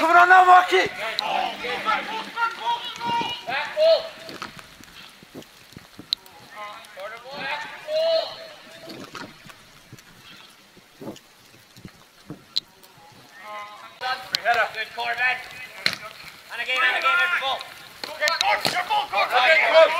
coming on now, Marky! Back goal! Good Corbin. And again, and again, good ball. Good ball, good ball, good ball.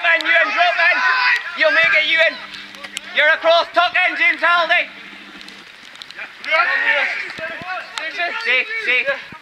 Drop in, Ewan, drop in. You'll make it, Ewan. You're across, tuck in, James Haldy. see.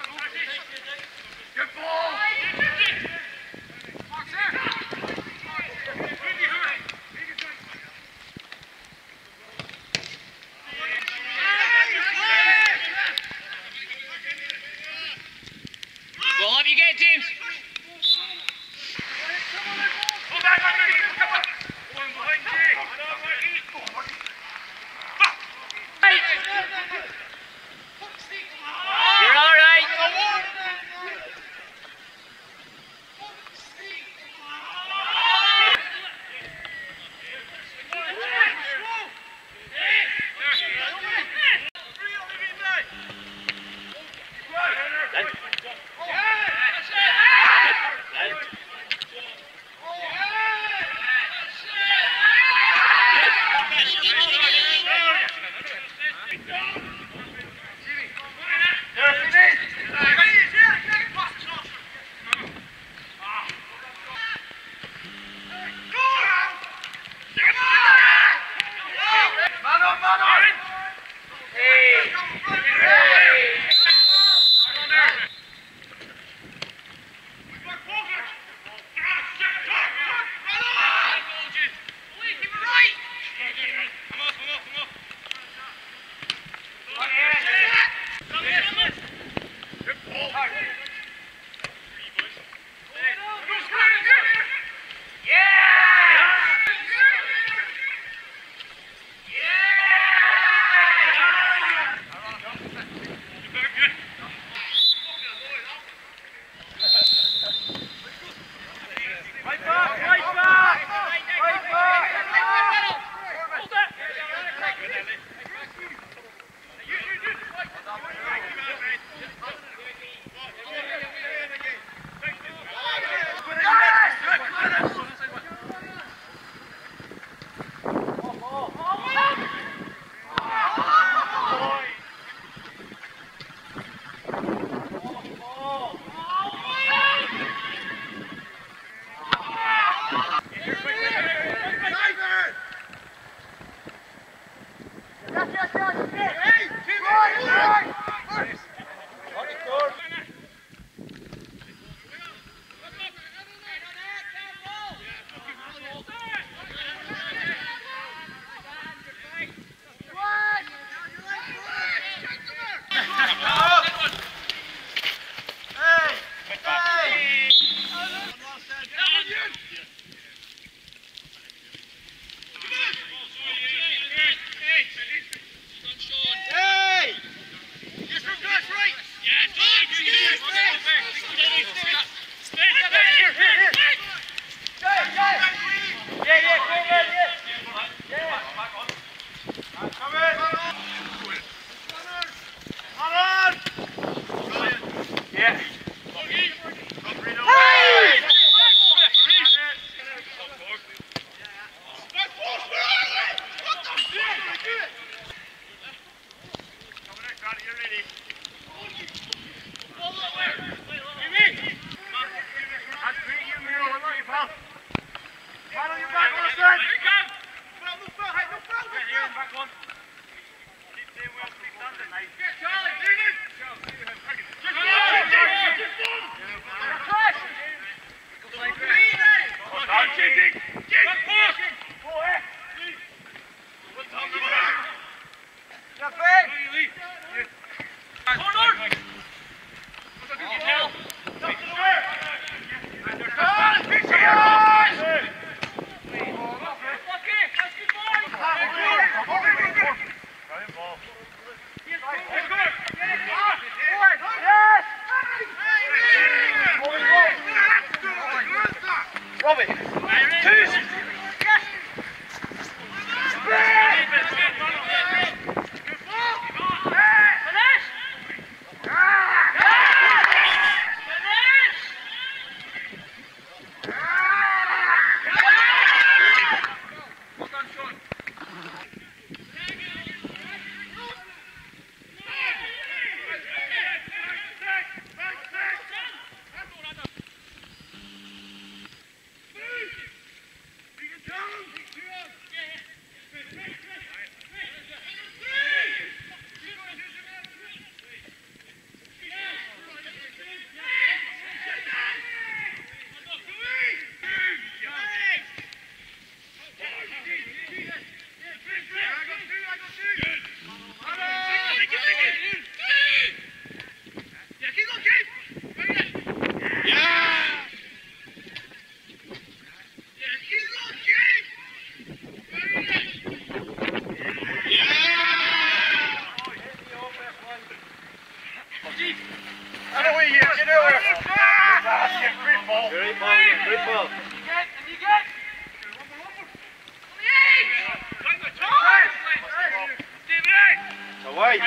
Hold on!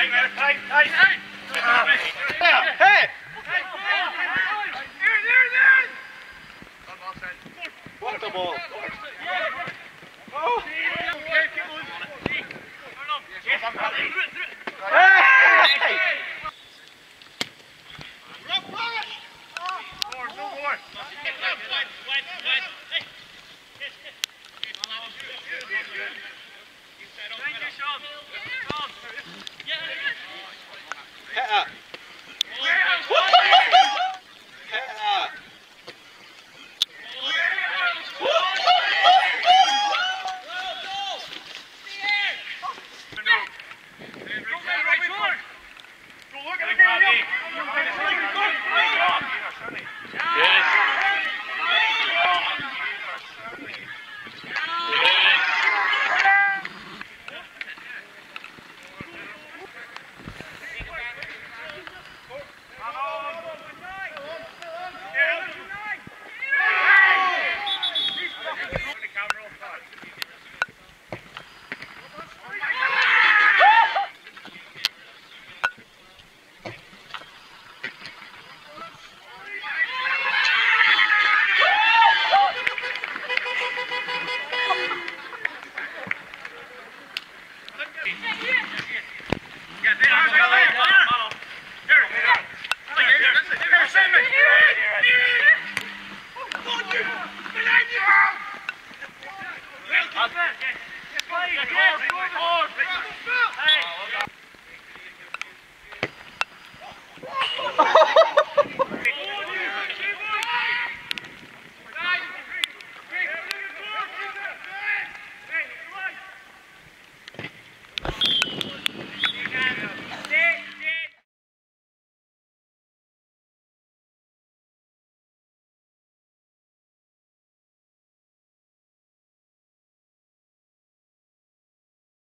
Away. Hey!